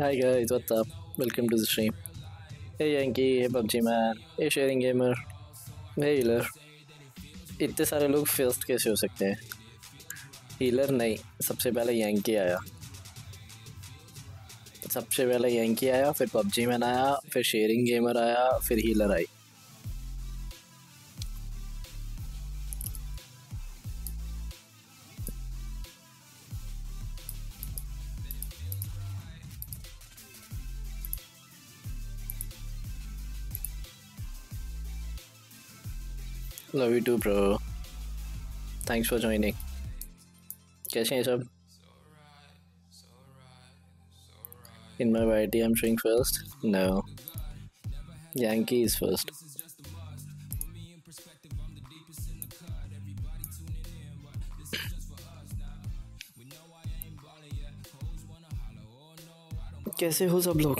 Hi guys, what's up? Welcome to the stream. Hey Yankee, hey PUBG man, hey Sharing Gamer, hey Healer. इतने सारे लोग first कैसे हो सकते हैं हीलर नहीं सबसे पहले यंकी आया सबसे पहले यंकी आया फिर पबजी मैन आया फिर शेयरिंग गेमर आया फिर healer I love you to bro thanks for joining कैसे हैं सब In my variety, I'm showing first. No. Yankee is first. कैसे हो सब लोग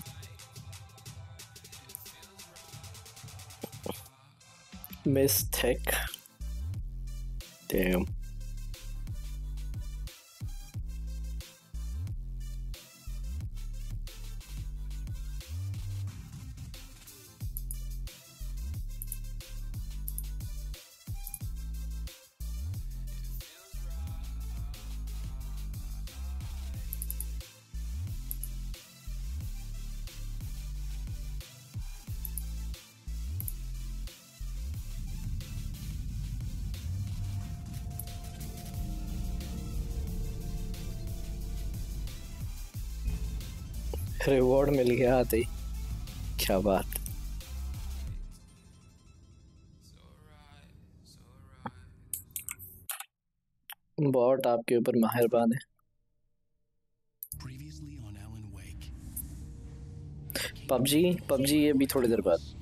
Tech. Damn. रिवॉर्ड मिल गया आते ही क्या बात। बॉट आपके ऊपर मेहरबान है. पबजी पबजी ये भी थोड़ी देर बाद।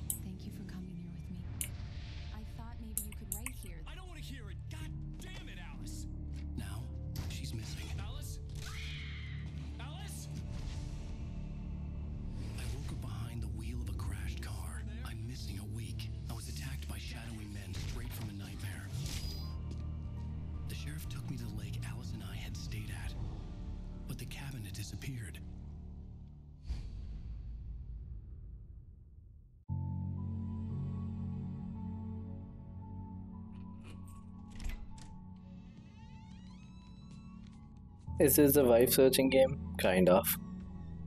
Is this the wife searching game? Kind of.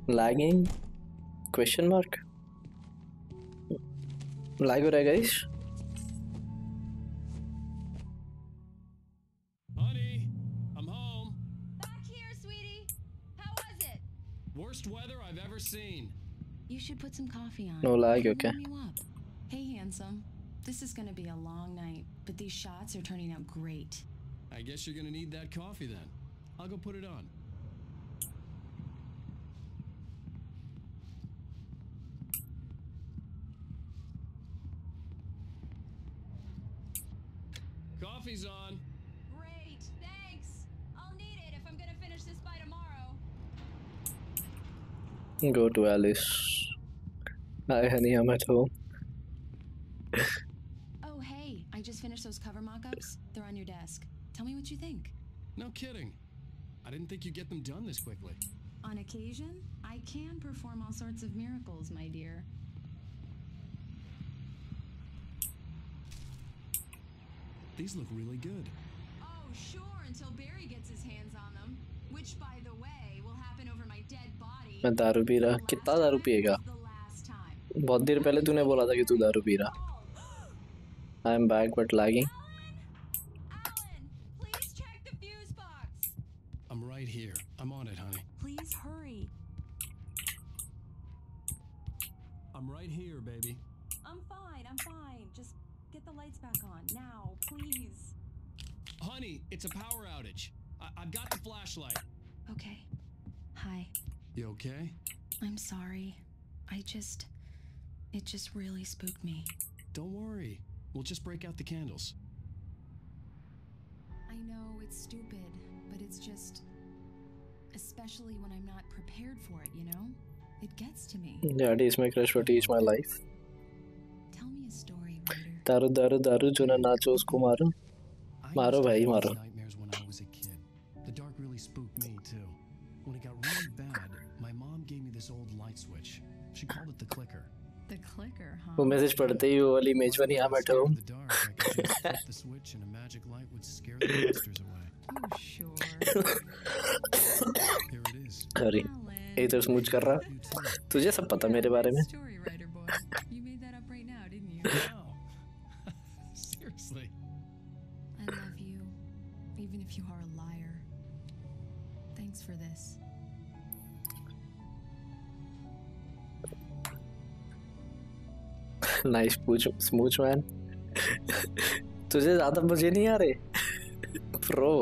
Lagging? Question mark? Lag हो रहा है guys? Honey, I'm home. Back here, sweetie. How was it? Worst weather I've ever seen. You should put some coffee on. No lag, It'll okay. warm you up. Hey, handsome. This is gonna be a long night, but these shots are turning out great. I guess you're gonna need that coffee then. I'll go put it on. Coffee's on. Great, thanks. I'll need it if I'm gonna finish this by tomorrow. Go to Alice. Hi honey, I'm at home. Oh, hey, I just finished those cover mock-ups. They're on your desk. Tell me what you think. No kidding. I didn't think you'd get them done this quickly. On occasion, I can perform all sorts of miracles, my dear. These look really good. Oh, sure, until Barry gets his hands on them. Which, by the way, will happen over my dead body. मैं दारू पी रहा कितना दारू पिएगा The last time. बहुत देर पहले तूने बोला था कि तू दारू पी रहा I am back but lagging We'll just break out the candles. I know it's stupid, but it's just. Especially when I'm not prepared for it, you know? It gets to me. Yeah, days my crush for teach my life. Tell me a story, Daru Daru Daru Juna Nachos Kumaru. Maro Bhai Maro. वो message पढ़ते ही वो वाली मेजबानी यहाँ बैठा हूँ अरे ये तो स्मूच कर रहा। तुझे सब पता मेरे बारे में। नाइस पूछ स्मूच मैन तुझे ज्यादा मजे नहीं आ रहे pro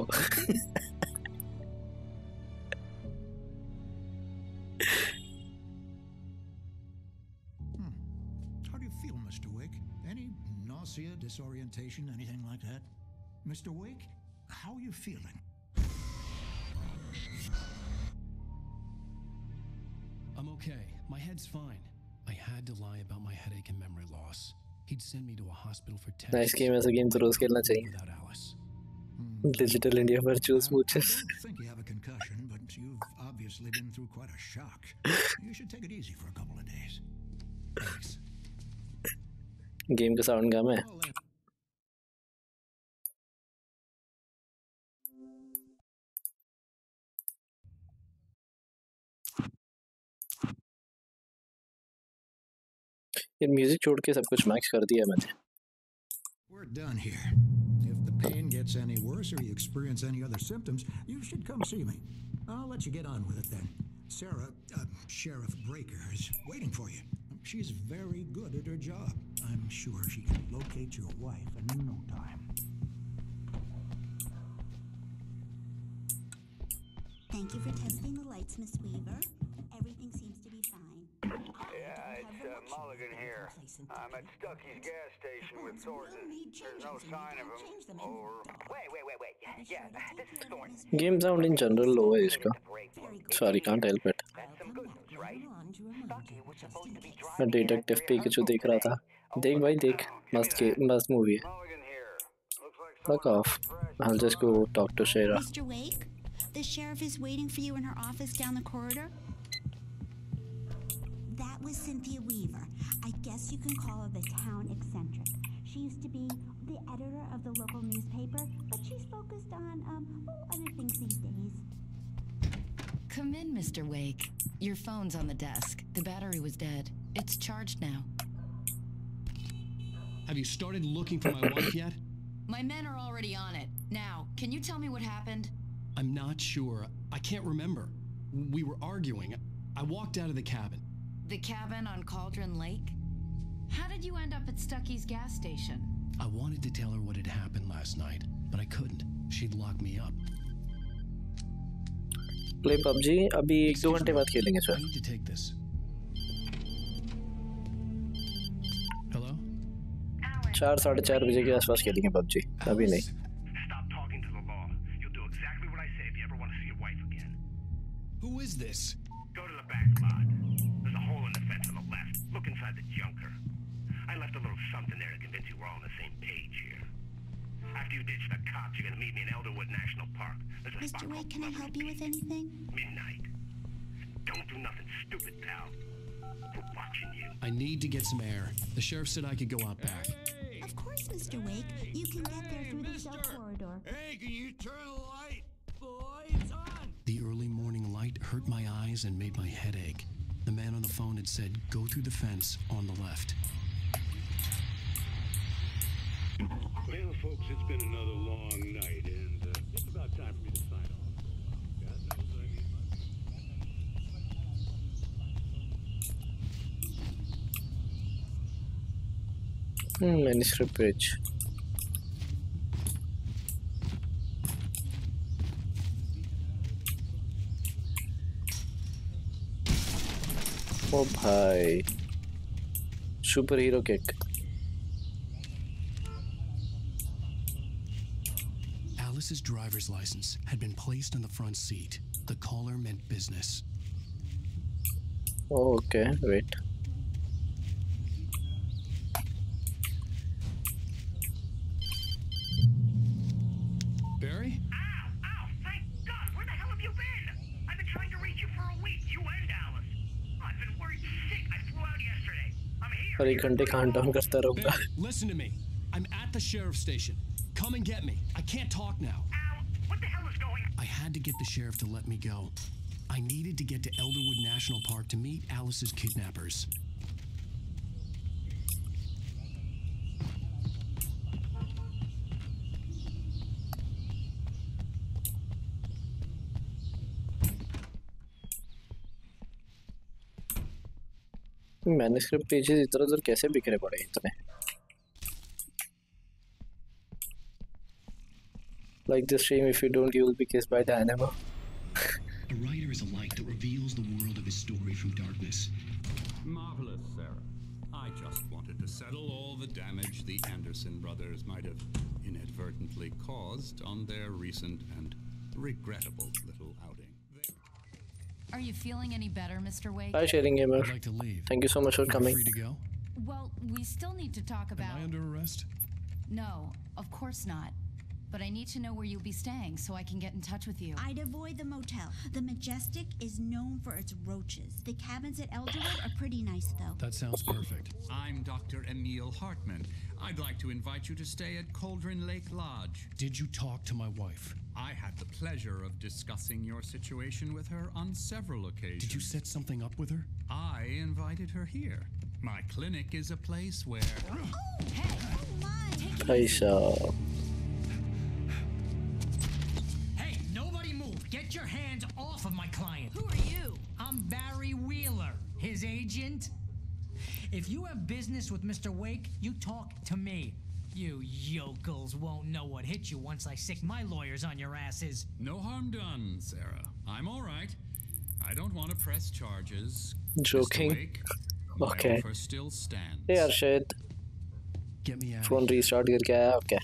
How do you feel, Mr. Wake? Any nausea, disorientation, anything like that? Mr. Wake, how are you feeling? I'm okay. My head's fine. I had to lie about my headache and memory loss. He'd send me to a hospital for tests. Nice game ऐसा game तो रोज खेलना चाहिए Without Alice. Digital India virtual I स्मूचेस don't think you have a concussion, but you've obviously been through quite a shock. You should take it easy for a couple of days. Thanks. Game का sound कम है ये music छोड़ के सब कुछ max कर दिया मैंने we're done here. If the pain gets any worse or you experience any other symptoms, you should come see me. I'll let you get on with it then. Sarah, uh, Sheriff Breaker, is waiting for you. She's very good at her job. I'm sure she can locate your wife in no time. Thank you for testing the lights, Miss Weaver. Everything seems to be fine. yeah, it's uh, Mulligan here. I'm at Stucky's gas station with oh, Thornton. There's no sign of him. Wait, wait, wait, wait. Yeah, this is Thornton. Game sound in general low है Sorry, can't help it. मैं detective पे कुछ देख रहा था. देख भाई देख. मस्त के मस्त मूवी है. Off. I'll just go talk to Sarah. Mr. Wake, the sheriff is waiting for you in her office down the corridor. That was Cynthia Weaver. I guess you can call her the town eccentric. She used to be the editor of the local newspaper, but she's focused on um, other things these days. Come in, Mr. Wake. Your phone's on the desk. The battery was dead. It's charged now. Have you started looking for my wife yet? My men are already on it. Now, can you tell me what happened? I'm not sure. I can't remember. We were arguing. I walked out of the cabin. The cabin on Cauldron Lake? How did you end up at Stucky's gas station? I wanted to tell her what had happened last night, but I couldn't. She'd lock me up. Play PUBG अभी एक दो घंटे बाद खेलेंगे I sir need to take this. Hello? चार साढ़े चार बजे के आसपास खेलेंगे पबजी अभी नहीं Stop talking to the law. You'll do exactly what I say if you ever want to see your wife again. Who is this? Go to the back lot. junker. I left a little something there to convince you we're all on the same page here. After you ditch the cops, you're gonna meet me in Elderwood National Park. There's a Mr. Wake, can I help you with anything? Midnight. Don't do nothing stupid, pal. We're watching you. I need to get some air. The sheriff said I could go out back. Of course, Mr. Wake. You can get there through the cell corridor. Hey, can you turn the light? The light's on! The early morning light hurt my eyes and made my head ache. The man on the phone had said, go through the fence on the left. Well, folks, it's been another long night, and uh, it's about time for me to sign off. God knows I need my... Hmm, manuscript page. Oh. Superhero kick. Alice's driver's license had been placed on the front seat. The caller meant business. Oh, okay, wait. और एक घंटे count down करता रहूंगा Barry, listen to me. I'm at the sheriff's station. Come and get me. I can't talk now. Ow! What the hell is going on? I had to get the sheriff to let me go. I needed to get to Elderwood National Park to meet Alice's kidnappers. Manuscript pages इधर उधर कैसे बिखरे पड़े हैं इतने like this stream if you don't you will be kissed by the animal A writer is a light that reveals the world of his story from darkness. Marvelous, Sarah. I just wanted to settle all the damage the Anderson brothers might have inadvertently caused on their recent and regrettable little outing. Are you feeling any better, Mr. Wake? hi sharing gamer I'd like to leave. thank you so much for You're coming free to go? Well, we still need to talk about. Am I under arrest? No, of course not. But I need to know where you'll be staying so I can get in touch with you. I'd avoid the motel. The Majestic is known for its roaches. The cabins at Elderwood are pretty nice, though. That sounds perfect. I'm Dr. Emil Hartman. I'd like to invite you to stay at Cauldron Lake Lodge. Did you talk to my wife? I had the pleasure of discussing your situation with her on several occasions. Did you set something up with her? I invited her here. My clinic is a place where. hi sir Hey, oh uh, client. Who are you? I'm Barry Wheeler, his agent. If you have business with Mr. Wake, you talk to me. You yokels won't know what hit you once I sick my lawyers on your asses. No harm done, Sarah. I'm all right. I don't want to press charges. Joking. Mr. Wake, my Okay. offer still stands. hey Arshad Get me out. Phone restart करके आया okay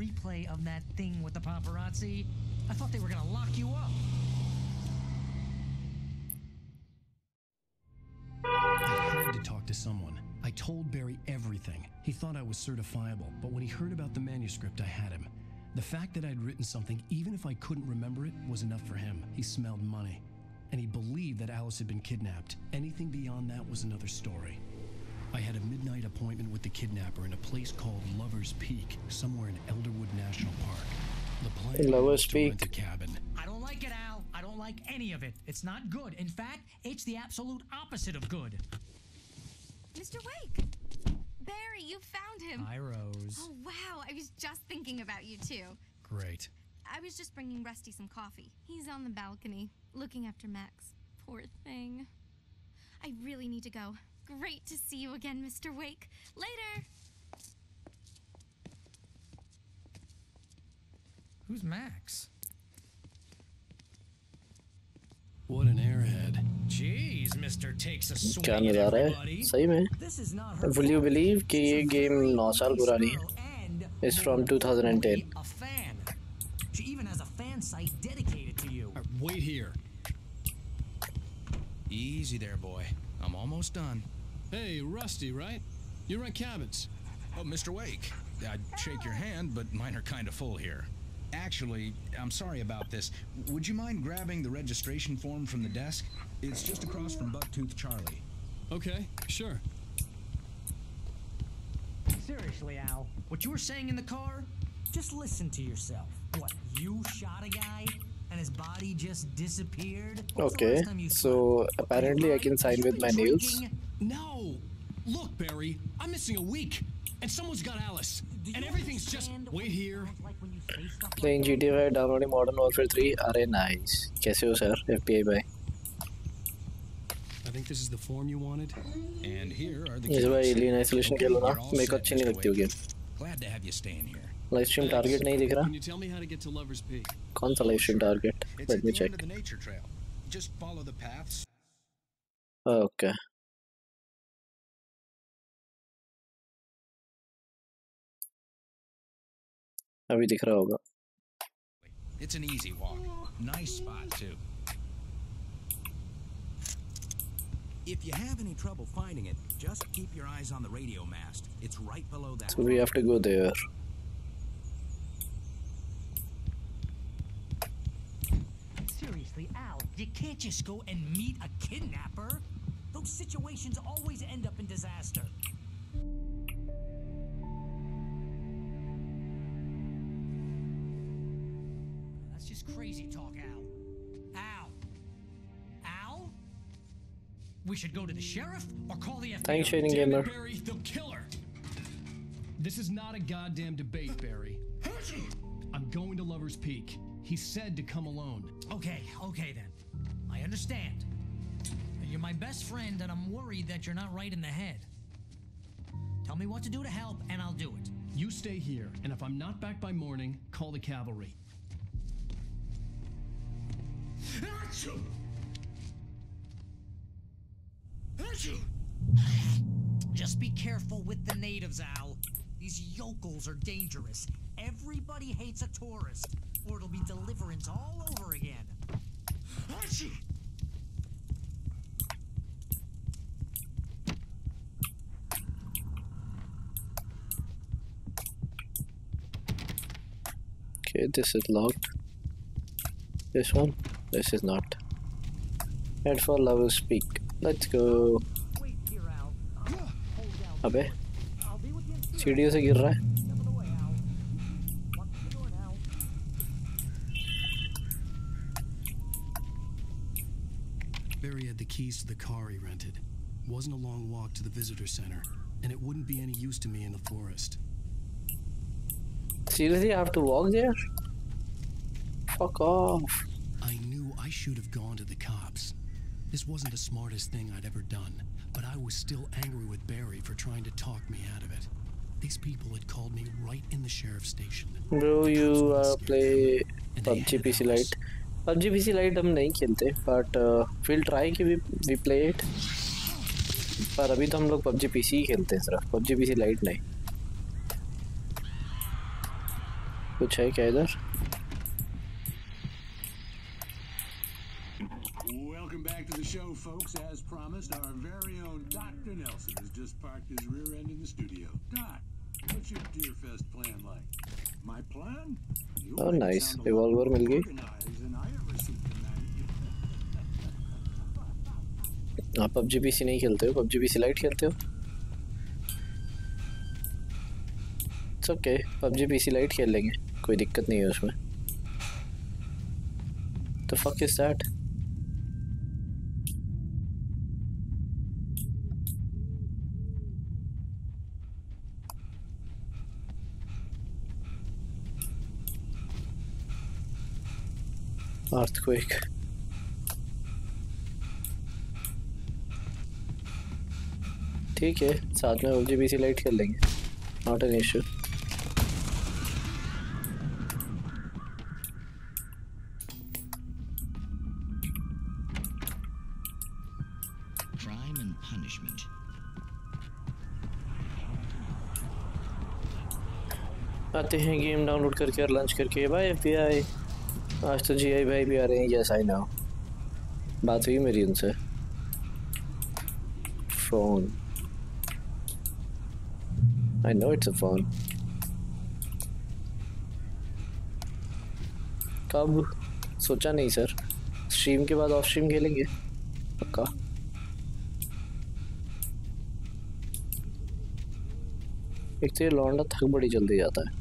Replay of that thing with the paparazzi. I thought they were gonna lock you up. I had to talk to someone. I told Barry everything. He thought I was certifiable, but when he heard about the manuscript, I had him. The fact that I'd written something, even if I couldn't remember it, was enough for him. He smelled money. And he believed that Alice had been kidnapped. Anything beyond that was another story. I had a midnight appointment with the kidnapper in a place called Lover's Peak, somewhere in Elderwood National Park. The plan Lover's was to rent Peak. a cabin. I don't like it, Al. I don't like any of it. It's not good. In fact, it's the absolute opposite of good. Mr. Wake! Barry, you found him! Hi, Rose. Oh, wow. I was just thinking about you, too. Great. I was just bringing Rusty some coffee. He's on the balcony, looking after Max. Poor thing. I really need to go. Great to see you again, Mr. Wake. Later! Who's Max? What an airhead. Jeez, Mr. Takes a swing क्या at नज़ारा है everybody. सही में This is not her Will you fault. believe कि ये game 9 साल पुरानी है And It's from 2010 a fan. She even has a fan site dedicated to you. Wait here. Easy there, boy. I'm almost done. Hey, Rusty, right? You rent cabins. Oh, Mr. Wake. I'd shake your hand, but mine are kind of full here. Actually, I'm sorry about this. Would you mind grabbing the registration form from the desk? It's just across from Bucktooth Charlie. Okay, sure. Seriously, Al, what you were saying in the car? Just listen to yourself. What, you shot a guy and his body just disappeared? When's okay last time you so apparently I can sign with my nails No! Look, Barry, I'm missing a week, and someone's got Alice, and everything's just. Wait here. playing GTA 5 downloading Modern Warfare 3 अरे nice कैसे हो sir FBI भाई I think this is the form you wanted. And here are the इस बार keys. Alien isolation Okay, खेलो ना you're all मेरे को set, अच्छी नहीं Mr. लगती वो Wake. Game Glad to have you staying here. Live stream target नहीं दिख रहा Can you tell me how to get to Lover's Peak? कौन सा live stream target It's late at me the end check of the nature trail. Just follow the paths. Okay अभी दिख रहा होगा It's an easy walk. Nice spot too. If you have any trouble finding it, just keep your eyes on the radio mast. It's right below that. so we have to go there Seriously, Al, you can't just go and meet a kidnapper. Those situations always end up in disaster. Crazy talk, Al. Al. Al? We should go to the sheriff or call the FBI. Thanks, Shading Damn Gamer. Barry, they'll kill her. This is not a goddamn debate, Barry. I'm going to Lover's Peak. He said to come alone. Okay, okay then. I understand. You're my best friend, and I'm worried that you're not right in the head. Tell me what to do to help, and I'll do it. You stay here, and if I'm not back by morning, call the cavalry. Just be careful with the natives, Al. These yokels are dangerous. Everybody hates a tourist, or it'll be deliverance all over again. okay this is locked this one this is not. And for Lover's Peak. Let's go. अबे सीढ़ियों से गिर रहा Barry had the keys to the car he rented. Wasn't a long walk to the visitor center, and it wouldn't be any use to me in the forest. Seriously, I have to walk there? Fuck off. I knew I should have gone to the cops. This wasn't the smartest thing I'd ever done, but I was still angry with Barry for trying to talk me out of it. These people had called me right in the sheriff's station. bro you uh, play PUBG PC Lite PUBG PC Lite हम नहीं खेलते but uh, we'll try कि we we play it पर अभी तो हम लोग PUBG PC ही खेलते हैं सिर्फ PUBG PC Lite नहीं कुछ है क्या इधर folks. As promised, our very own Dr. Nelson has just parked his rear end in the studio. Doc, what's your Deerfest plan like? My plan? You oh make it nice sound a lot revolver more मिल गई organized than I ever seem to आप PUBG PC नहीं खेलते हो PUBG PC Lite खेलते हो it's okay PUBG PC Lite खेल लेंगे कोई दिक्कत नहीं है उसमें the fuck is that earthquake. ठीक है साथ में ओजी जी बी लाइट कर लेंगे नॉट एन इशू आते हैं गेम डाउनलोड करके और लंच करके। बाय एफ़ बी आई आज तो जी आई भाई भी आ रहे हैं यस आई नो बात हुई मेरी उनसे. Phone I know it's a phone कब? सोचा नहीं सर स्ट्रीम के बाद ऑफ़ स्ट्रीम खेलेंगे? पक्का? एक तो ये लौंडा थक बड़ी जल्दी जाता है।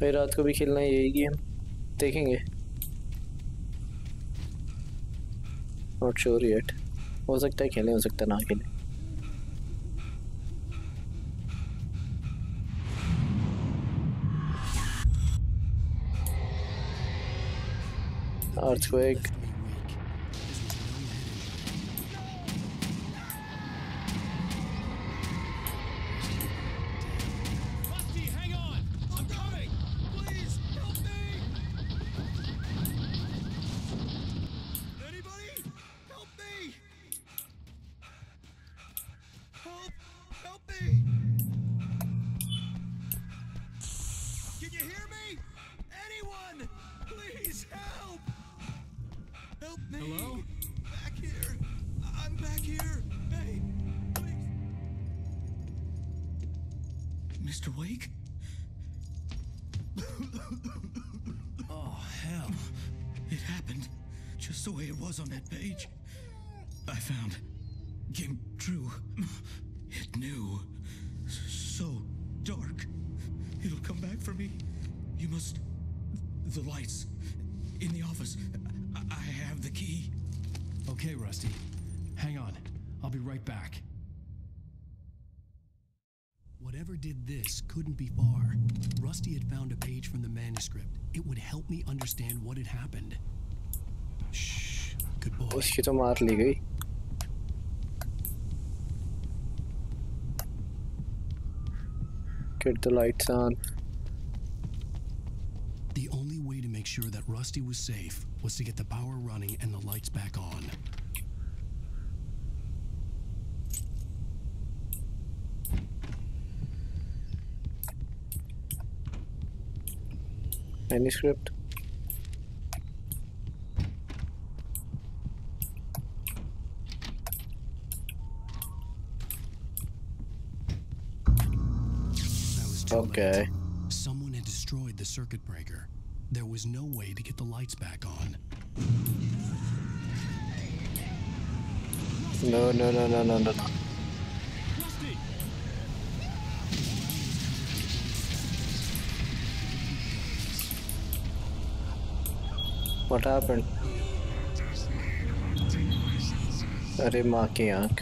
भाई रात को भी खेलना है यही गेम। देखेंगे। नॉट श्योर येट हो सकता है खेलें, हो सकता है ना खेलें। Earthquake understand what had happened. Shh. Good boy. उसकी तो मार ली गई Get the lights on. The only way to make sure that Rusty was safe was to get the power running and the lights back on. manuscript Okay. Someone had destroyed the circuit breaker. There was no way to get the lights back on. No, no, no, no, no, no, no. What happened? अरे माँ की आँख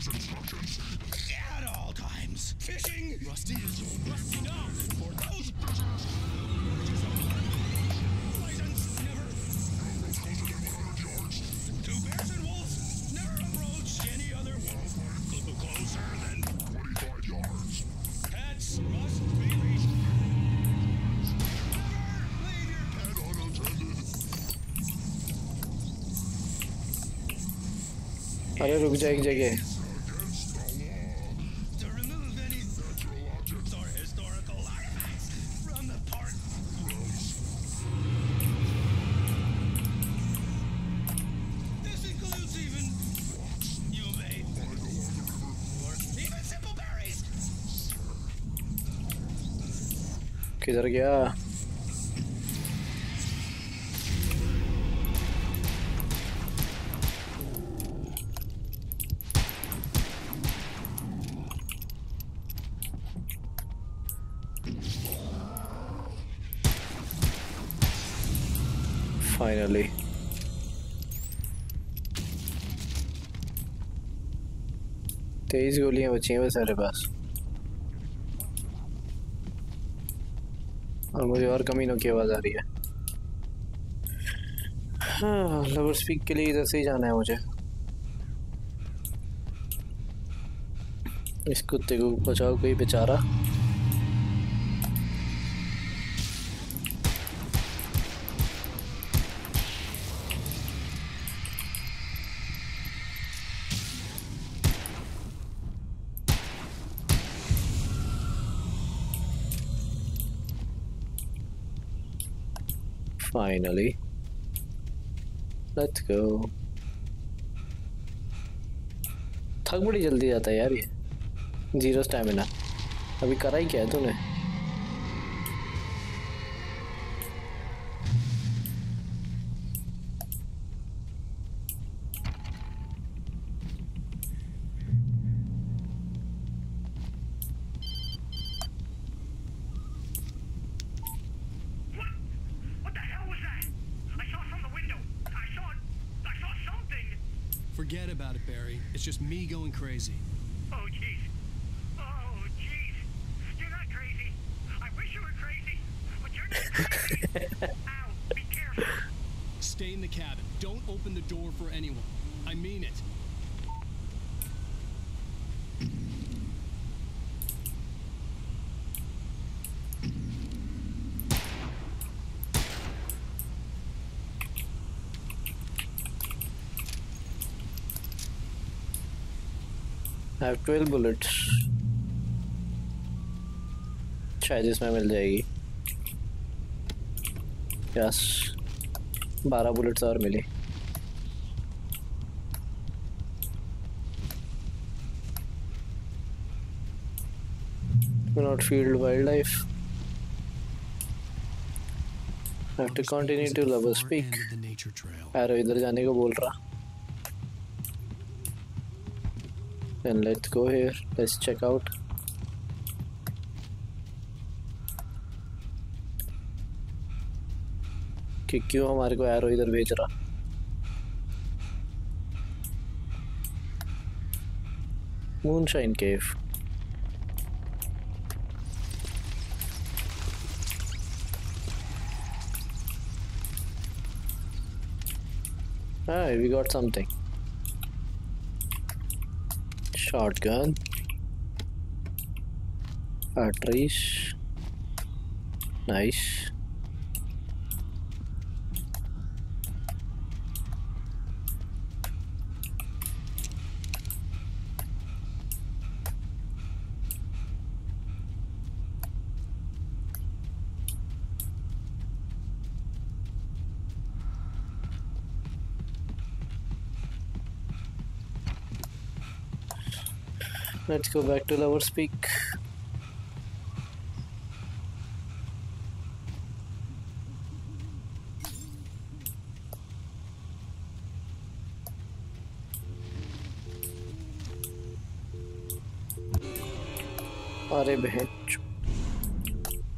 even simple berries. किधर गया गोलियाँ बची हैं बस मेरे पास। और मुझे और कमीनों की आवाज़ आ रही है। हाँ लवर स्पीक के लिए इधर से ही जाना है मुझे। इस कुत्ते को बचाओ, कोई बेचारा। Finally. Let's go. थक बड़ी जल्दी जाता है यार ये ज़ीरो स्टैमिना अभी करा ही क्या है तूने me going crazy. I have 12 bullets शायद इसमें मिल जाएगी यस 12 बुलेट्स और मिली not field wildlife have to continue to Lovers Peak arrow इधर जाने को बोल रहा then let's go here let's check out कि क्यों हमारे को एरो इधर भेज रहा Moonshine Cave Ah, we got something. Shotgun. Arteries. Nice. Let's go back to Lovers Peak. अरे बहन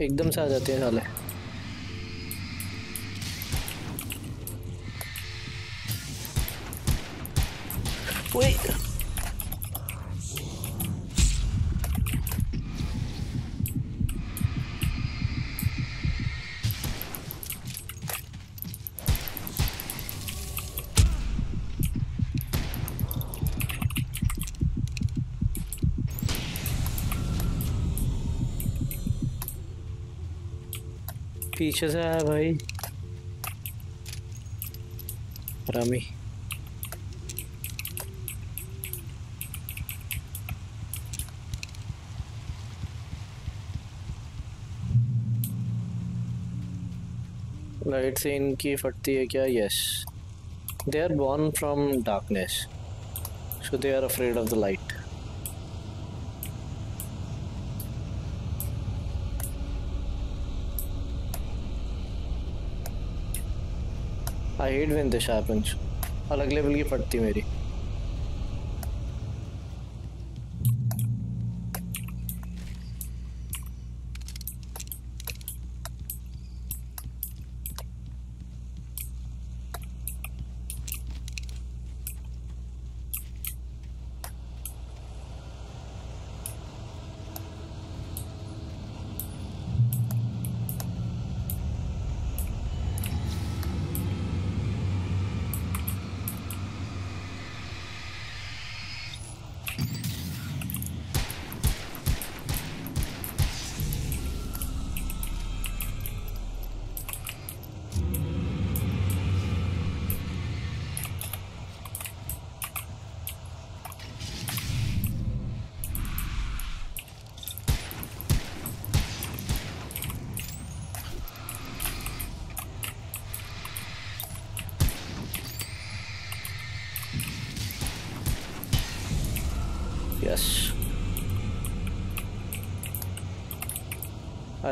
एकदम से आ जाते हैं साले पीछे से आया भाई। रमी। लाइट से इनकी फटती है क्या? Yes they are born from darkness so they are afraid of the light hate when this happens अलग लेवल की फटती मेरी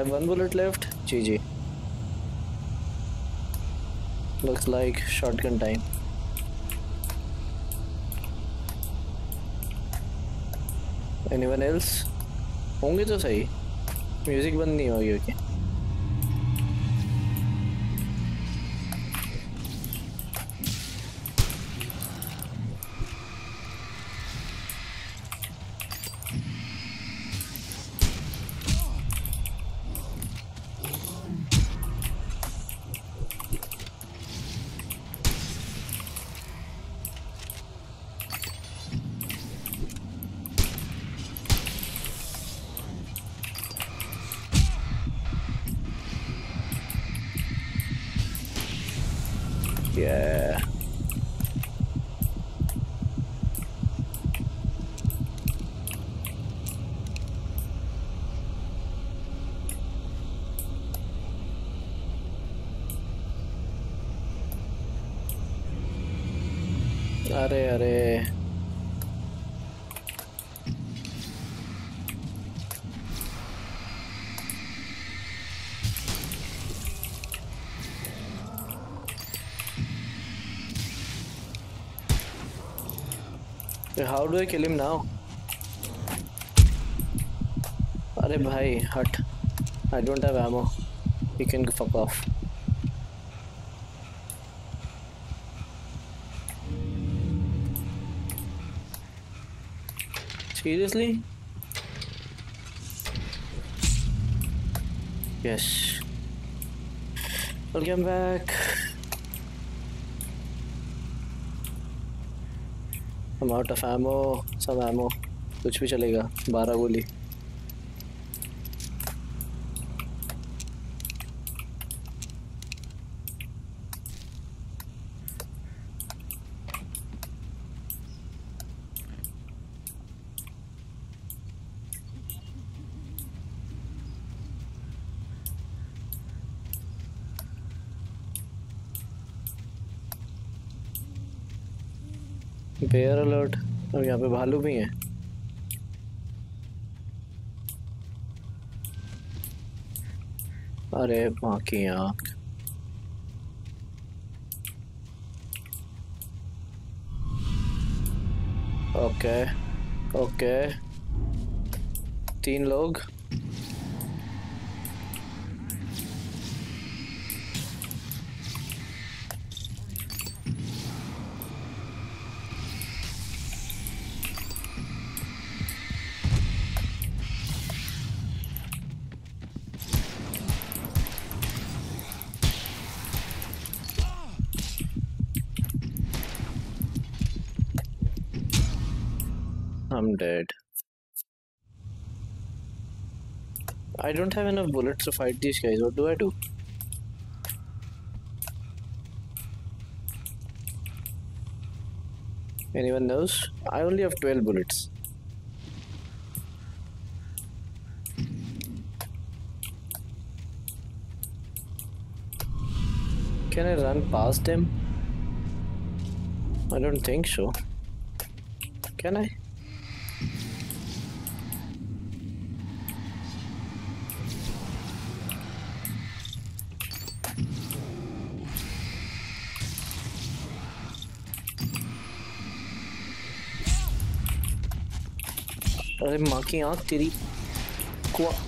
have one bullet left. GG. Looks like shotgun time. Anyone else? होंगे तो सही म्यूज़िक बंद नहीं होगी okay Yeah. how do I kill him now? Arey bhai, hut. I don't have ammo. He can fuck off. Seriously? Yes. Welcome back. Out of ammo सब ammo कुछ भी चलेगा बारह गोली। बेयर अलर्ट और यहाँ पे भालू भी हैं। अरे, बाकी आँख। ओके ओके तीन लोग। I don't have enough bullets to fight these guys. What do I do? Anyone knows? I only have 12 bullets. Can I run past him? I don't think so. Can I? अरे माँ की आँख तेरी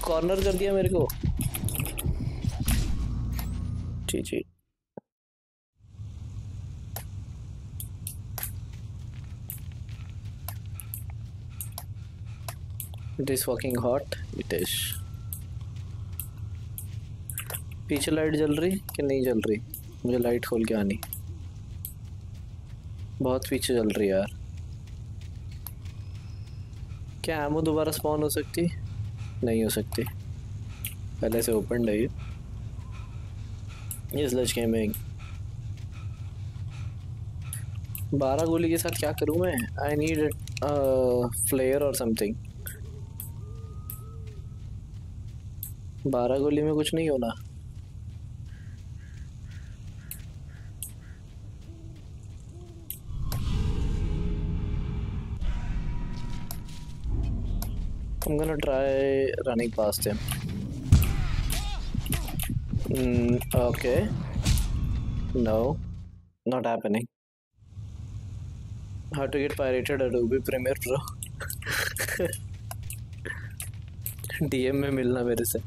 corner कर दिया मेरे को। जी जी। It is fucking hot. It is. पीछे लाइट जल रही कि नहीं जल रही? मुझे लाइट खोल के आनी। बहुत पीछे जल रही है यार। क्या एमो दोबारा स्पॉन हो सकती? नहीं हो सकती। पहले से ओपन है। ये लच गेमिंग बारह गोली के साथ क्या करूँ मैं? आई नीड फ्लेयर और समथिंग बारह गोली में कुछ नहीं होना। I'm gonna try running past him. Mm, okay. No, not happening. How to get pirated Adobe Premiere Pro? DM में मिलना मेरे से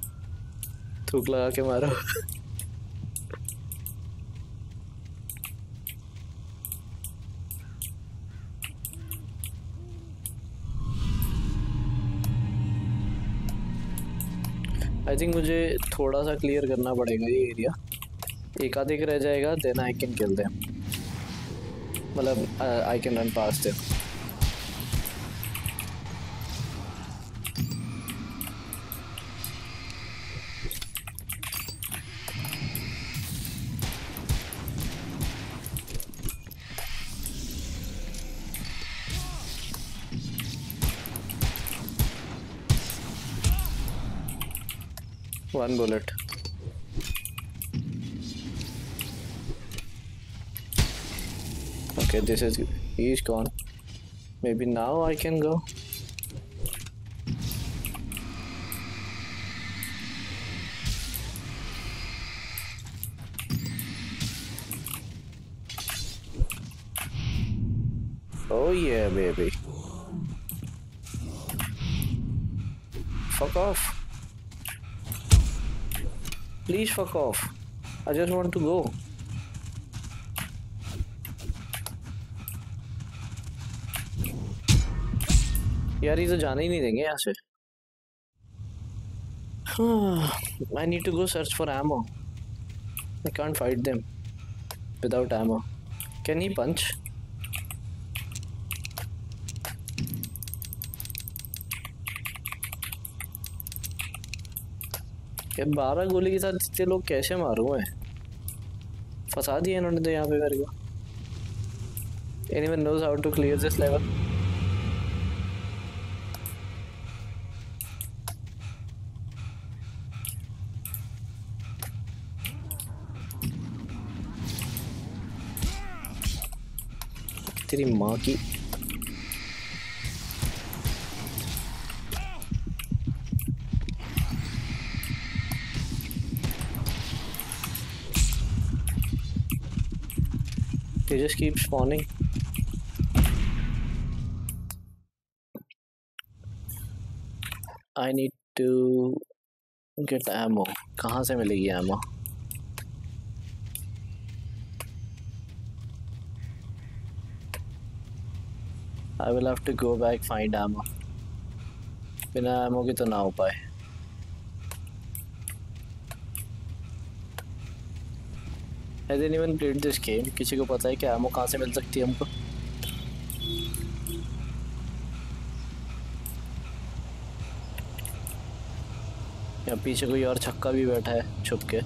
थूक लगा के मारो आई थिंक मुझे थोड़ा सा क्लियर करना पड़ेगा ये एरिया एक आधे रह जाएगा then I can kill them मतलब I can run pass them One bullet. Okay, this is he's gone. Maybe now I can go. Oh yeah, baby. Fuck off. Please fuck off. I just want to go. यार ये तो जाने ही नहीं देंगे यहाँ से I need to go search for ammo. I can't fight them without ammo. Can he punch? ये बारह गोली के साथ इतने लोग कैसे मारू हैं फंसा दिया इन्होंने तो यहाँ पे मेरे को Anyone knows how to clear this level? तेरी माँ की They just keep spawning. I need to get ammo. कहाँ से मिलेगी ammo? I will have to go back find ammo. बिना ammo के तो ना हो पाए Has even played this game किसी को पता है क्या हम कहाँ से मिल सकती है हमको? यहाँ पीछे कोई और छक्का भी बैठा है छुप के।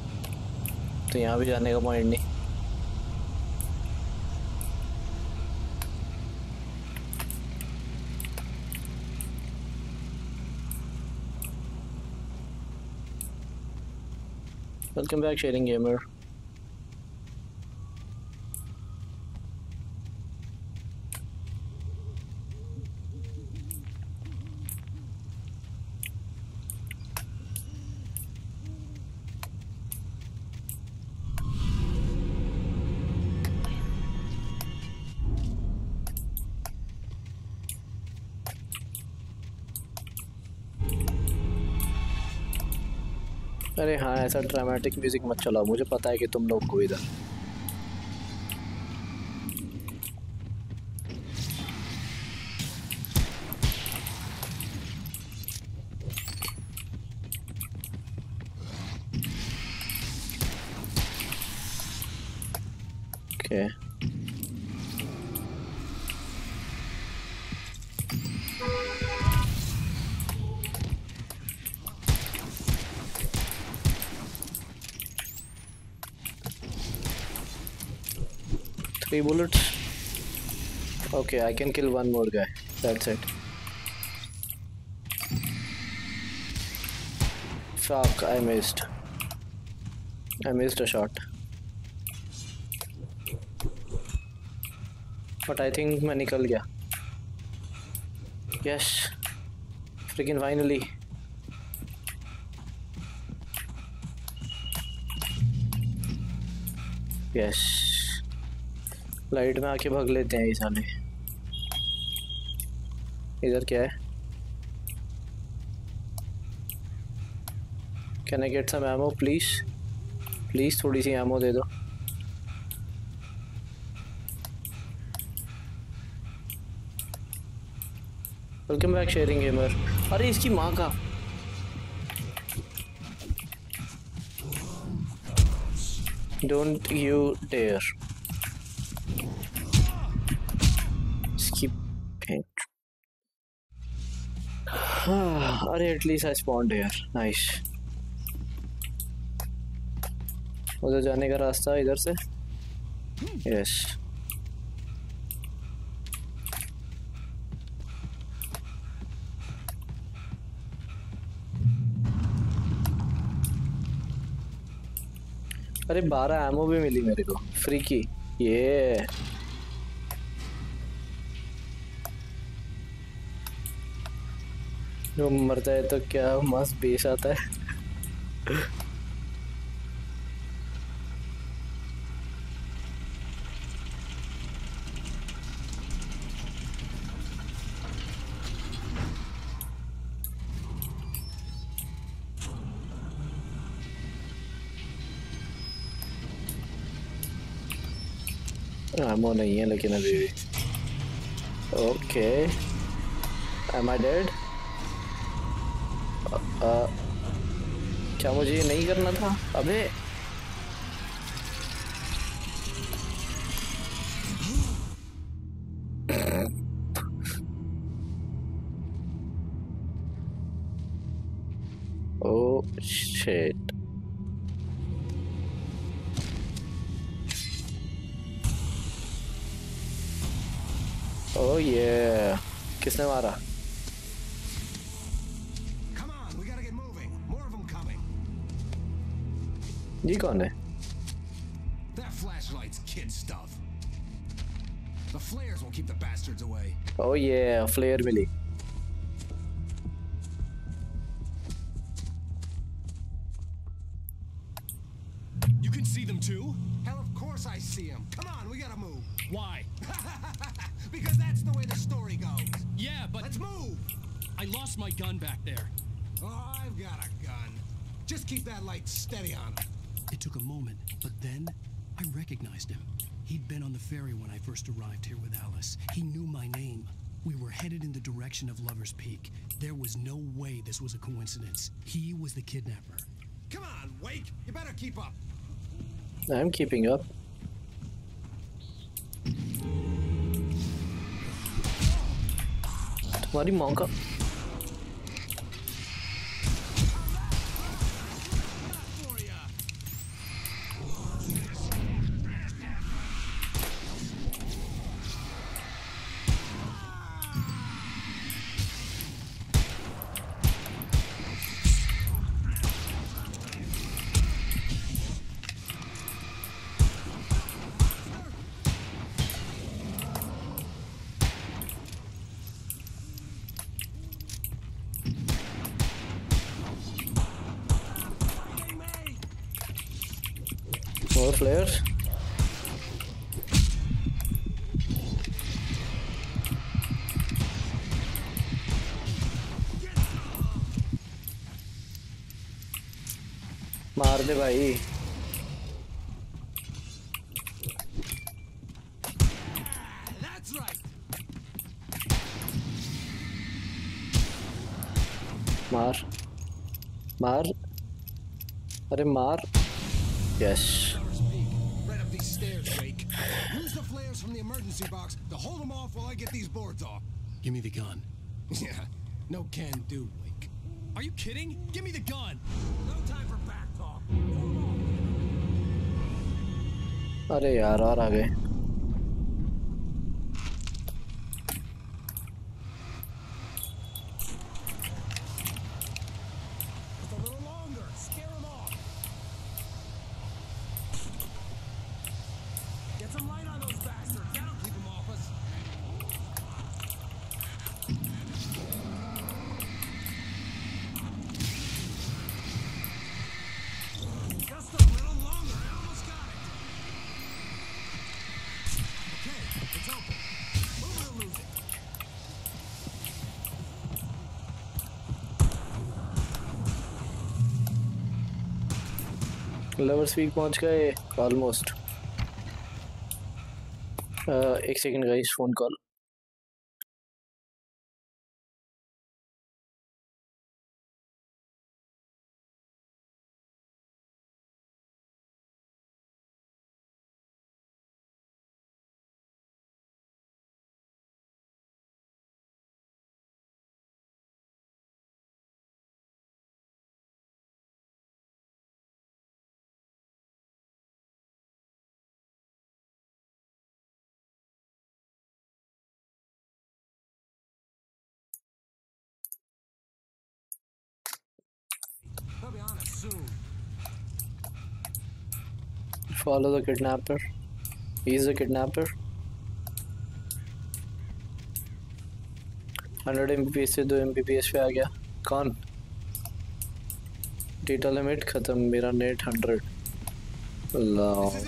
तो यहाँ भी जाने का पॉइंट नहीं। वेलकम बैक शेयरिंग गेमर ऐसा ड्रामेटिक म्यूज़िक मत चलाओ मुझे पता है कि तुम लोग को इधर Three bullets. Okay, I can kill one more guy. That's it. Fuck, I missed. I missed a shot. But I think मैं निकल गया. Yes. Freaking finally. Yes. Light में आके भाग लेते हैं ये साले। इधर क्या है? Can I get some ammo please please थोड़ी सी एमो दे दो। वेलकम बैक शेयरिंग गेमर अरे, इसकी माँ का डोंट यू डेयर अरे एटलीस्ट आई स्पॉन्ड यार नाइस उधर जाने का रास्ता इधर से? यस अरे, बारह एमओ भी मिली मेरे को। फ्री की ये जो मरता है तो क्या मस्त बेस आता है एमओ नहीं है लेकिन अभी भी ओके एम आई डेड क्या मुझे ये नहीं करना था अबे Oh shit. Oh yeah. किसने मारा You got it. That flashlight's kid stuff. The flares will keep the bastards away. Oh yeah, flare Billy. You can see them too? Hell, of course I see them. Come on, we gotta move. Why? because that's the way the story goes. Yeah, but... Let's move! I lost my gun back there. Oh, I've got a gun. Just keep that light steady on him. It took a moment, but then I recognized him. He'd been on the ferry when I first arrived here with Alice. He knew my name. We were headed in the direction of Lover's Peak. There was no way this was a coincidence. He was the kidnapper. Come on, Wake! You better keep up! I'm keeping up. Bloody monka. मार दे भाई That's right. मार मार अरे मार yes Right up these stairs, Wake. Use the flares from the emergency box to hold them off while I get these boards off. Give me the gun. Yeah, no can do, Wake. Are you kidding? Give me the gun. No अरे यार और आ गए Get some light on lovers week पहुँच गए almost एक second guys phone call Follow the kidnapper. He's the kidnapper. 100 mbps से 2 mbps पे आ गया कौन डेटा लिमिट खत्म मेरा नेट 100 अल्लाह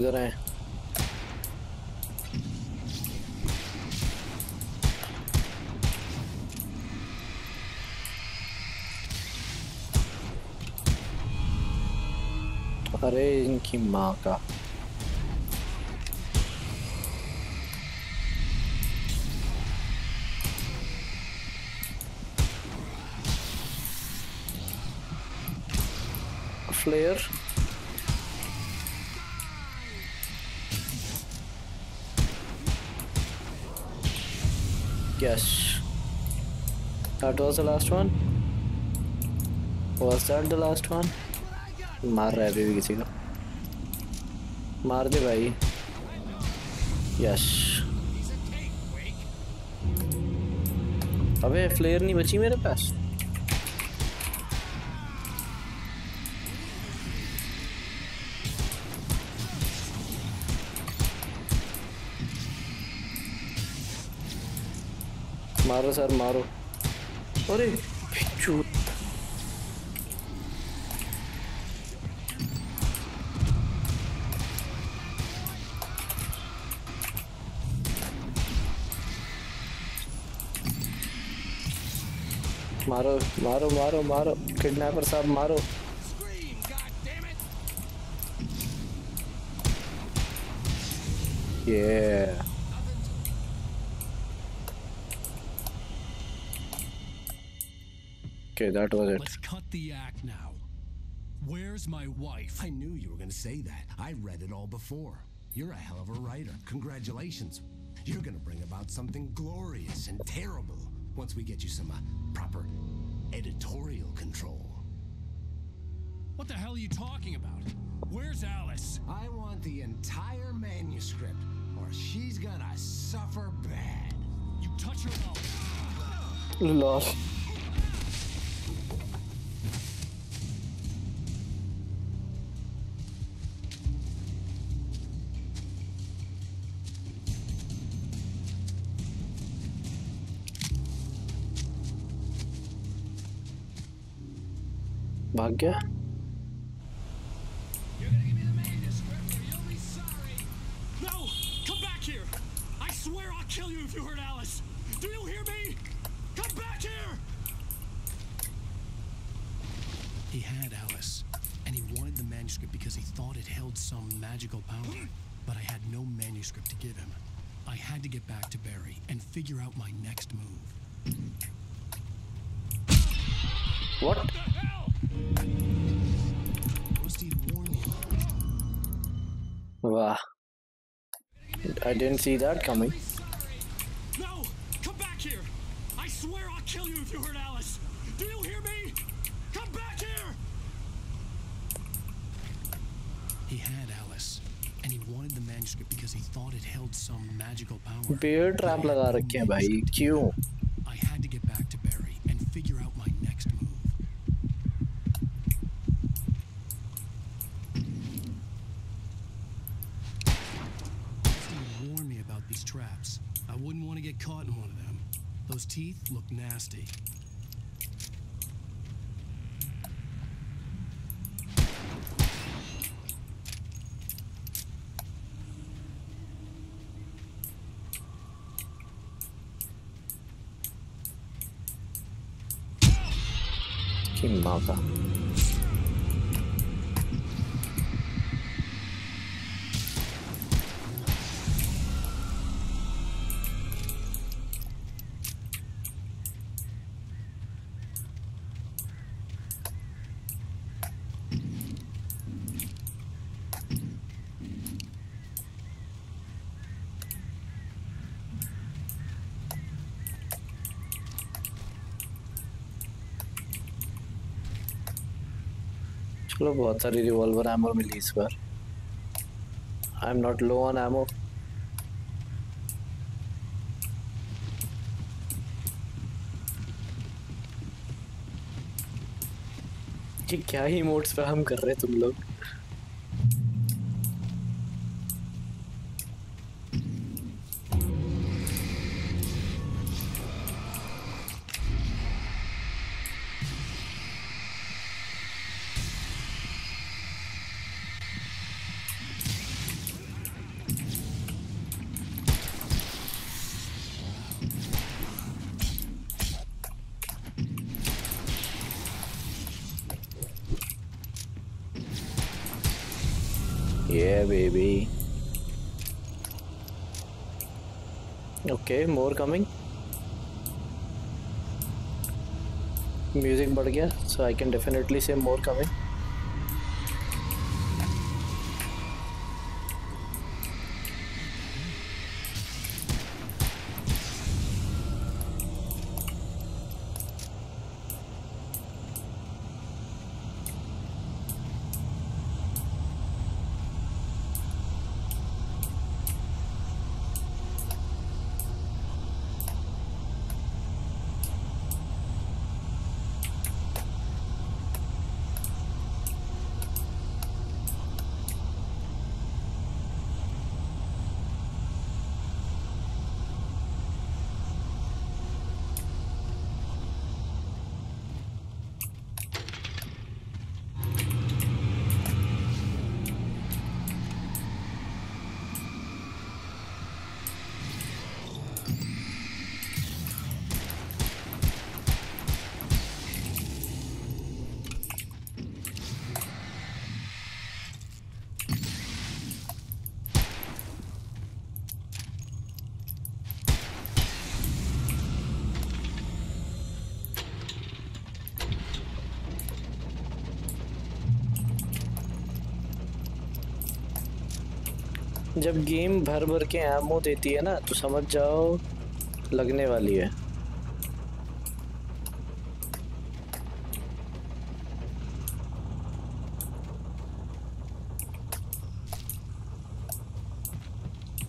didn't I? Parei em que marca? Flare. That was the last one. Was that, the last one? मार रहा है अभी भी किसी को। मार दे भाई। यस अबे फ्लेयर नहीं बची मेरे पास। मारो सर, मारो। अरे बिच्छू। मारो मारो मारो मारो। किडनैपर साहब मारो। Yeah. Okay, that was it. Let's cut the act now. Where's my wife? I knew you were going to say that. I read it all before. You're a hell of a writer. Congratulations. You're going to bring about something glorious and terrible once we get you some uh, proper editorial control. What the hell are you talking about? Where's Alice? I want the entire manuscript, or she's gonna suffer bad. You touch her and I'll... here! I swear I'll kill you if you hurt Alice! Do you hear me? Come. He had Alice, and he wanted the manuscript because he thought it held some magical power. But I had no manuscript to give him. I had to get back to Barry and figure out my next move. What? Wow. I didn't see that coming. No! Come back here! I swear I'll kill you if you hurt Alice! Do you hear me? Come back here! He had Alice, and he wanted the manuscript because he thought it held some magical power. Bear trap laga rakhe hai bhai, kyun? Nasty. चलो बहुत सारी revolver ammo मिली इस बार। I am not low on ammo क्या ही modes पे हम कर रहे हैं तुम लोग? Yeah, baby. Okay, more coming. Music बढ़ गया, so I can definitely say more coming. जब गेम भर भर के एमो देती है ना तो समझ जाओ लगने वाली है।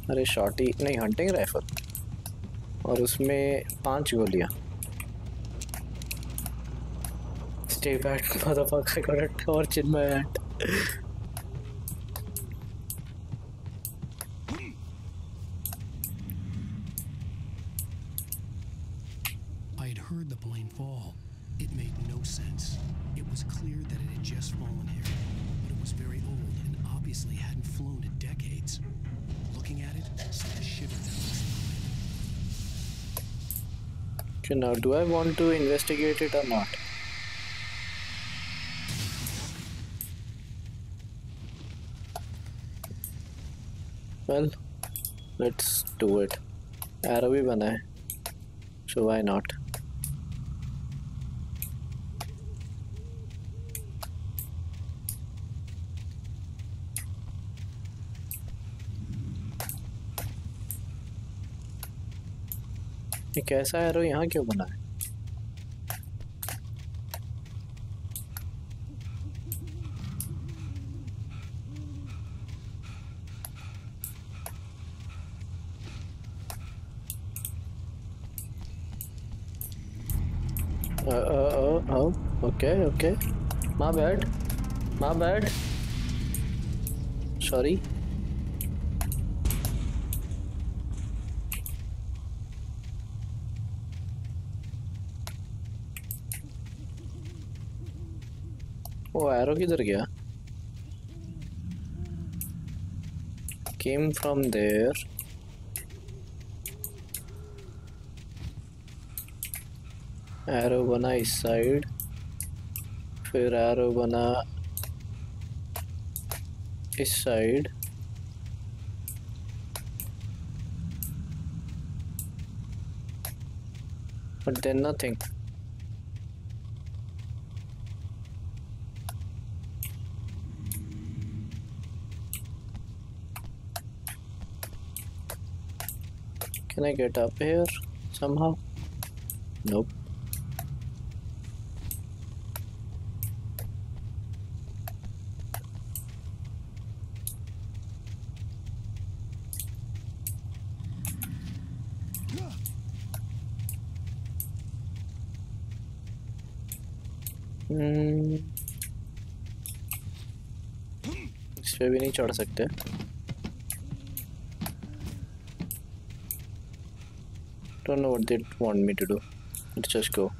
अरे शॉटी नहीं हंटिंग राइफल और उसमें पाँच गोलियाँ। Stay back motherfucker got a torch in my hand I Okay, now do I want to investigate it or not? Well, let's do it. Arrow भी बना है, so why not? ये कैसा एरो यहाँ क्यों बना है? Okay okay. My bad my bad sorry वो एरो किधर गया? Came from there. एरो बना इस साइड फिर एरो बना इस side but then nothing. Can I get up here somehow? Nope. Hmm. इस पे भी नहीं चढ़ सकते Don't know what they want me to do. Let's just go.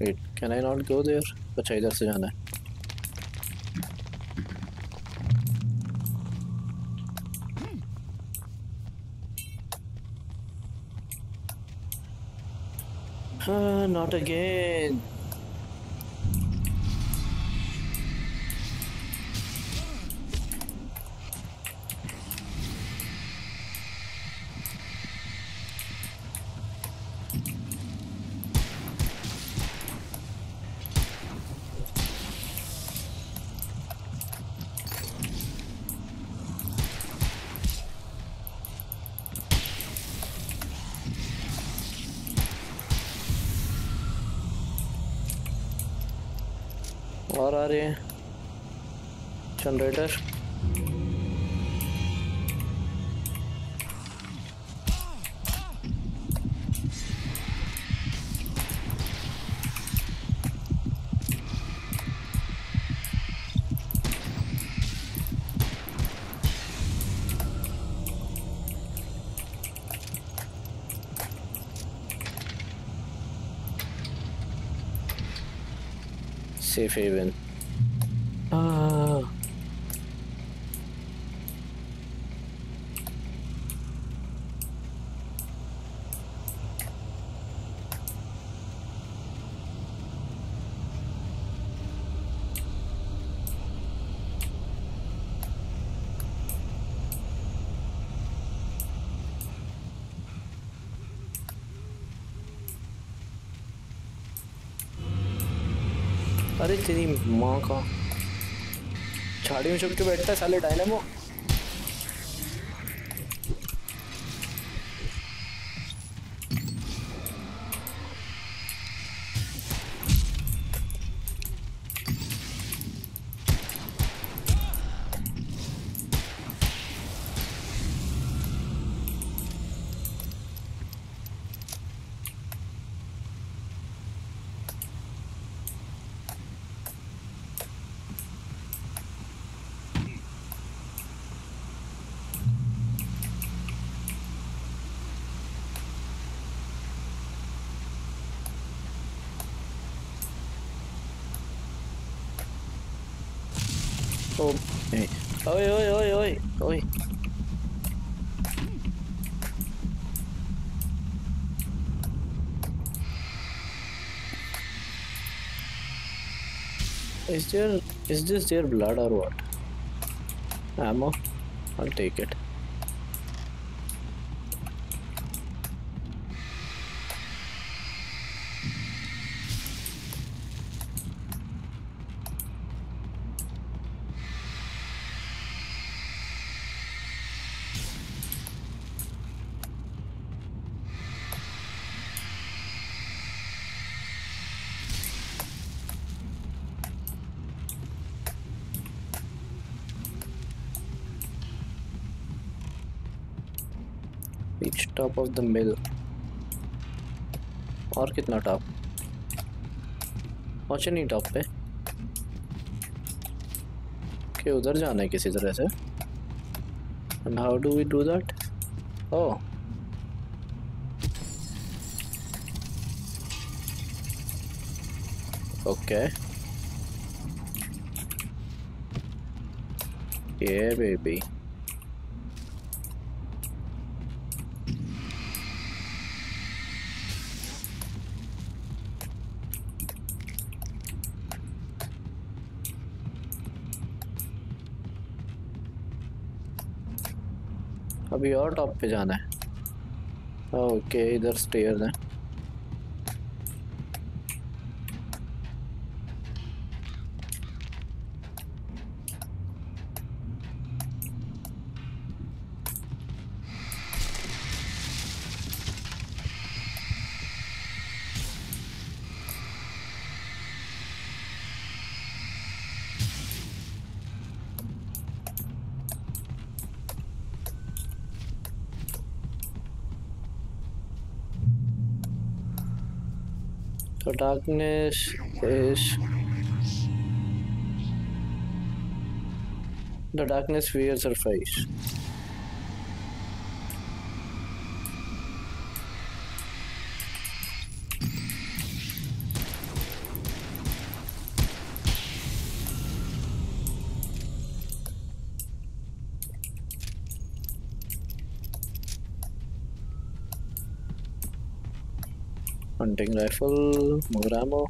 Wait, can I not go there? अच्छा इधर से जाना है Uh, not again. generator safe haven. तेरी माँ का। झाड़ी में छुप के बैठता है साले dynamo. Is there is this their blood or what? Ammo? I'll take it. Top of the mill. और कितना टॉप पहुँचे नहीं टॉप पे कि उधर जाना है किसी तरह से and how do we do that oh Okay. Yeah, baby. अभी और टॉप पे जाना है। ओके इधर स्टेयर है। Darkness is the darkness wears her face. Hunting rifle, more ammo.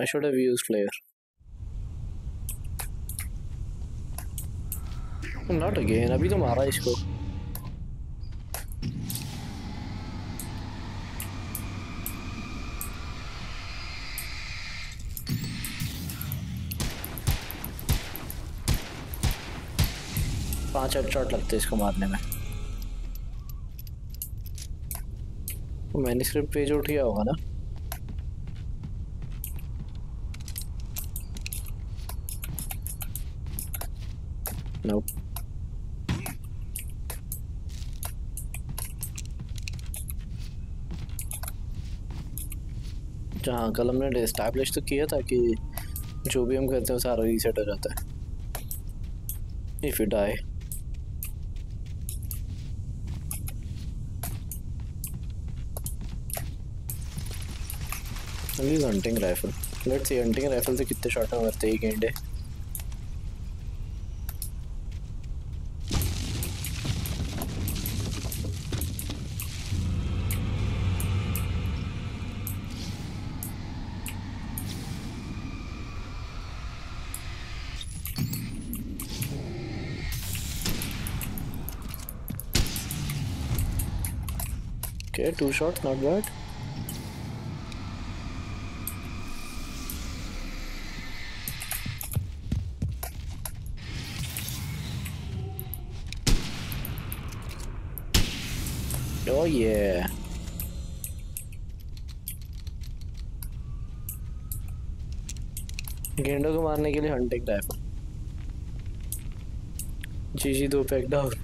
I should have used flare. Not again. अभी तो मारा इसको पाँच हेडशॉट लगते इसको मारने में मैंने सिर्फ़ पेज उठ गया होगा ना Nope. जहाँ कल हमने इस्टेब्लिश तो किया था कि जो भी हम करते हैं सारा रीसेट हो जाता है। If you die hunting rifle let's see hunting rifle से कितने शॉट मारते हैं एक घंटे Okay, two shots, not bad. Oh yeah. गेंडों को मारने के लिए हंटिंग राइफल जी जी दो पैक डाउन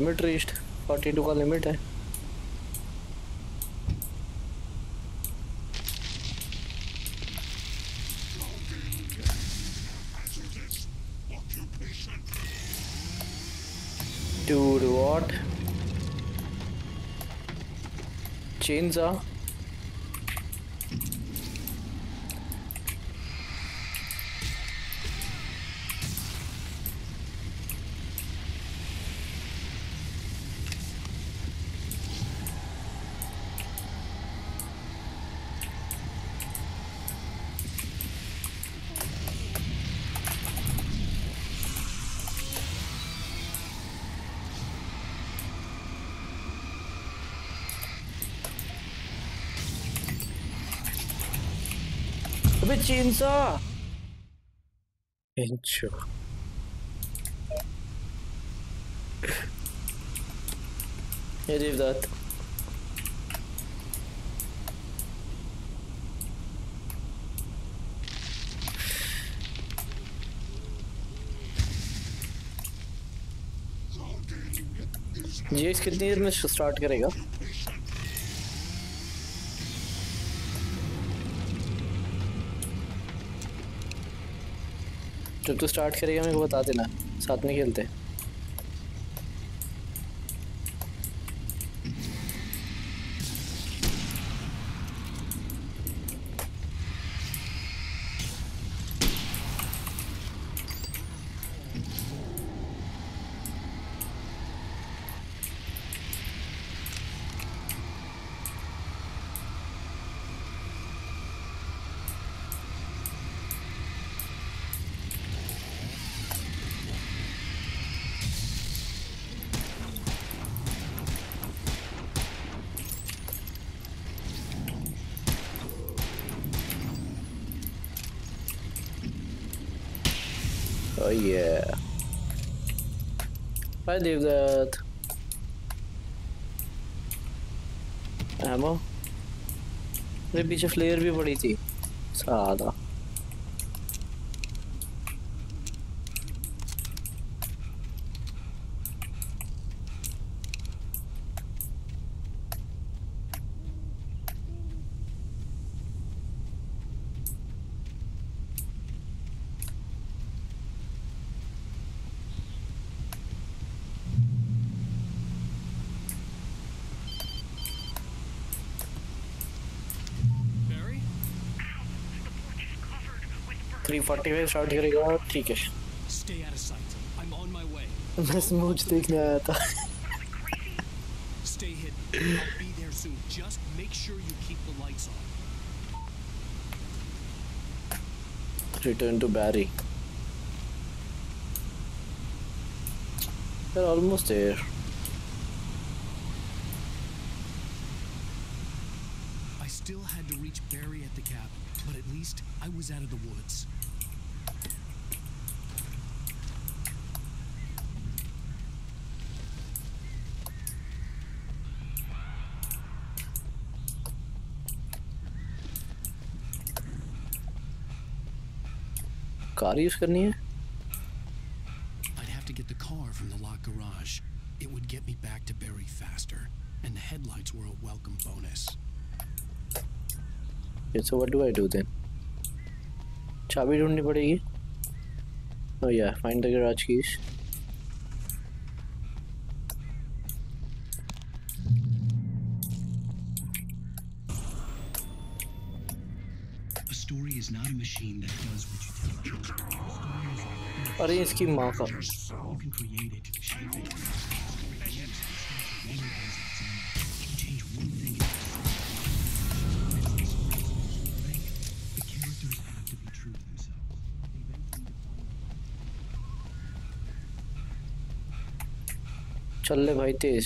लिमिट रीच्ड 42 का लिमिट है Dude, what? Chainsaw? Shinzo! Incho. you leave that. ये इसके कितनी देर में स्टार्ट करेगा जब तू स्टार्ट करेगा मेरे को बता देना साथ में खेलते Oh yeah. I did that. Ammo? मेरे पीछे फ्लेयर भी पड़ी थी सादा थ्री फोर्टी फाइव स्टार्ट करेगा ठीक है Stay out of sight. I'm on my way. मैं स्मूच देखने आया था Stay hidden. I'll be there soon. Just make sure you keep the lights on. return to Barry. They're almost there. I still had to reach Barry at the cap, but at least I was out of the woods. Car use करनी है I'd have to get the car from the locked garage. It would get me back to Barry faster, and the headlights were a welcome bonus. Okay, so what do I do then? चाबी ढूंढनी पड़ेगी Oh yeah, find the garage keys. story is not a machine that does what you tell it. A story is like अरे इसकी माँ का You can create it, shape it, You change one thing, the characters have to be true to themselves. चल ले भाई तेज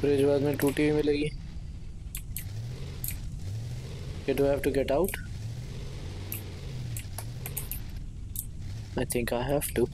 bridge बाद में टूटी हुई मिलेगी। It have to get out I think I have to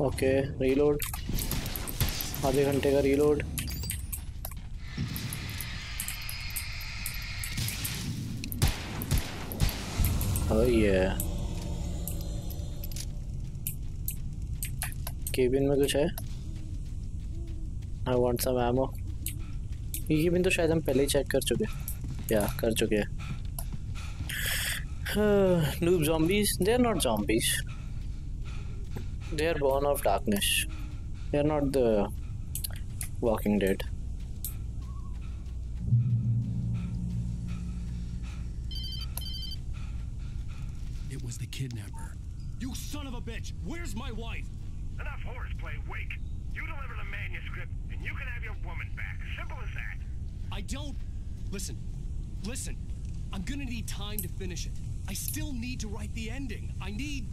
okay reload आधे घंटे का रीलोड Oh. केबिन में कुछ है? आई वांट सम एमो ये केबिन तो शायद हम पहले ही चेक कर चुके या कर चुके हैं. Noob zombies? They're not zombies. They are born of darkness they are not the walking dead It was the kidnapper. You son of a bitch! Where's my wife? Enough horseplay, Wake. You deliver the manuscript, and you can have your woman back. Simple as that. I don't. Listen. Listen. I'm gonna need time to finish it. I still need to write the ending. I need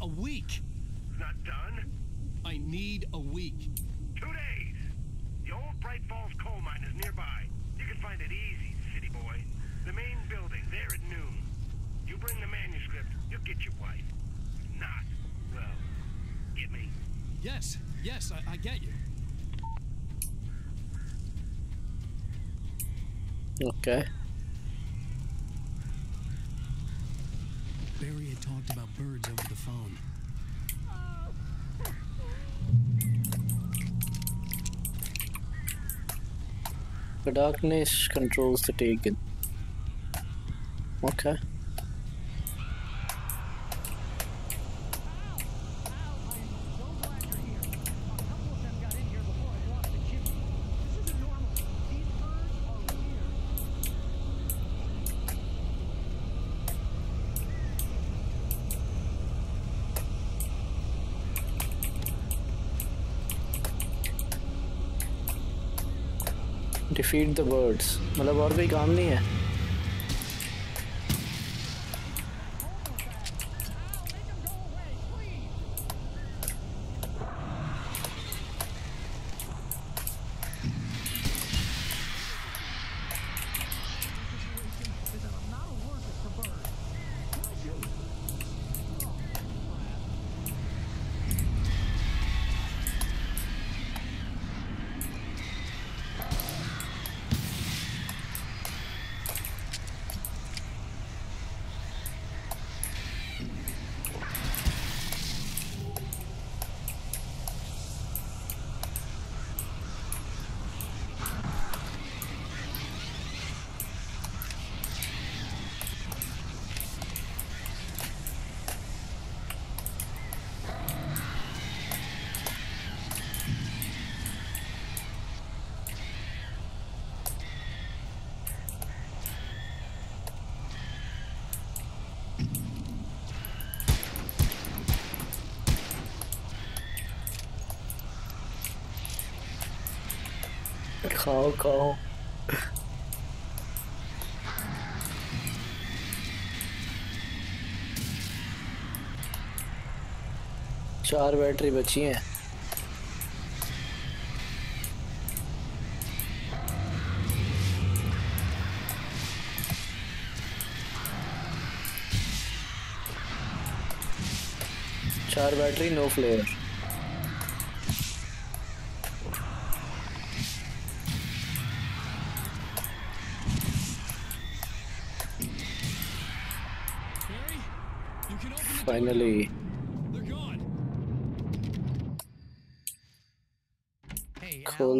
a week. Not done? I need a week. Two days. The old Bright Falls coal mine is nearby. You can find it easy, city boy. The main building, there at noon. You bring the manuscript, you'll get your wife. If not, well, get me. Yes, yes, I, I get you. okay Barry had talked about birds over the phone. The darkness controls the taken. Okay feed the birds मतलब और कोई काम नहीं है। खाओ खाओ चार battery बची हैं। चार बैटरी नो फ्लेयर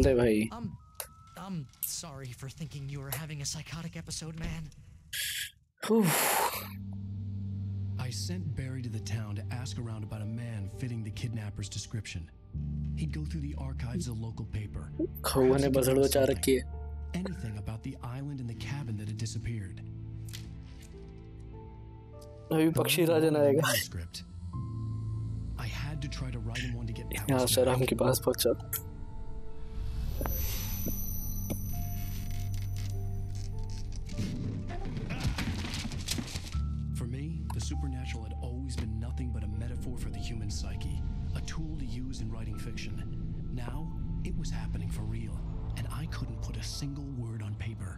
Hey, खोल दे भाई I'm I'm sorry for thinking you were having a psychotic episode, man. I sent Barry to the town to ask around about a man fitting the kidnapper's description. He'd go through the archives of the local paper. खौआ ने बसड़ बचा रखी है Anything about the island and the cabin that had disappeared. अभी पक्षी राजन आएगा Manuscript. I had to try to write him one to get यहाँ Alice से back. Ram के पास supernatural had always been nothing but a metaphor for the human psyche, a tool to use in writing fiction. Now, it was happening for real, and I couldn't put a single word on paper.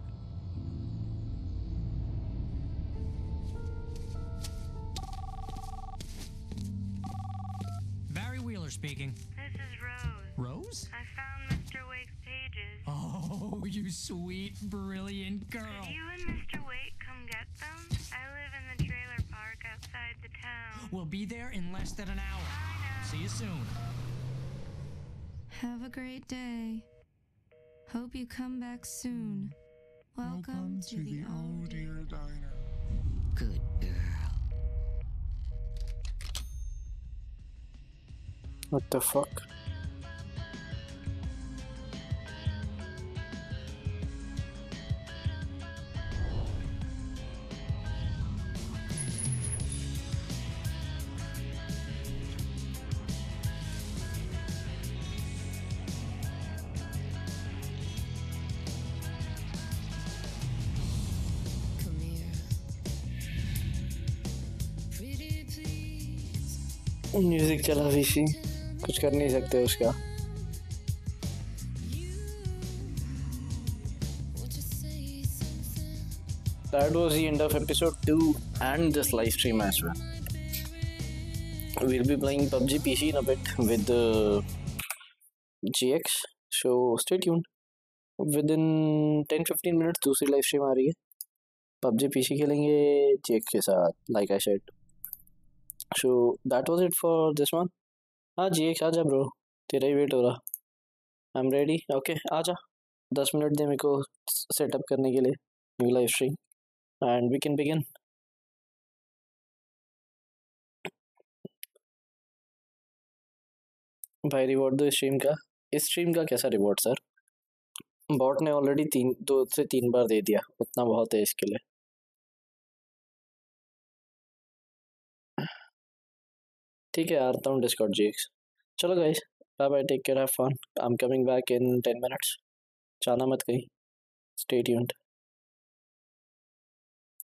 Barry Wheeler speaking. This is Rose. Rose? I found Mr. Wake's pages. Oh, you sweet, brilliant girl. Could you and Mr. Wake come get them? I live in the trailer park outside the town. We'll be there in less than an hour. See you soon. Have a great day. Hope you come back soon. Welcome, to, the, old dear diner. Good girl. What the fuck? Music चला ऋषि कुछ कर नहीं सकते उसका That was the end of episode 2 and this live stream as well. We'll be playing PUBG PC in a bit with uh, GX, so stay tuned. Within 10-15 minutes दूसरी live stream आ रही है PUBG PC खेलेंगे GX के साथ I said. So, that was it for this one. हाँ GX आजा bro तेरा ही वेट हो रहा। आई एम रेडी ओके आ जा दस मिनट दे मेरे को सेटअप करने के लिए new live stream and we can begin भाई रिवॉर्ड दो स्ट्रीम का। इस स्ट्रीम का कैसा रिवॉर्ड सर बॉट ने ऑलरेडी तीन, दो से तीन बार दे दिया। उतना बहुत है इसके लिए। ठीक है आता हूँ डिस्काउंट जी चलो guys bye bye take care have fun I am coming back in ten minutes जाना मत कहीं। स्टे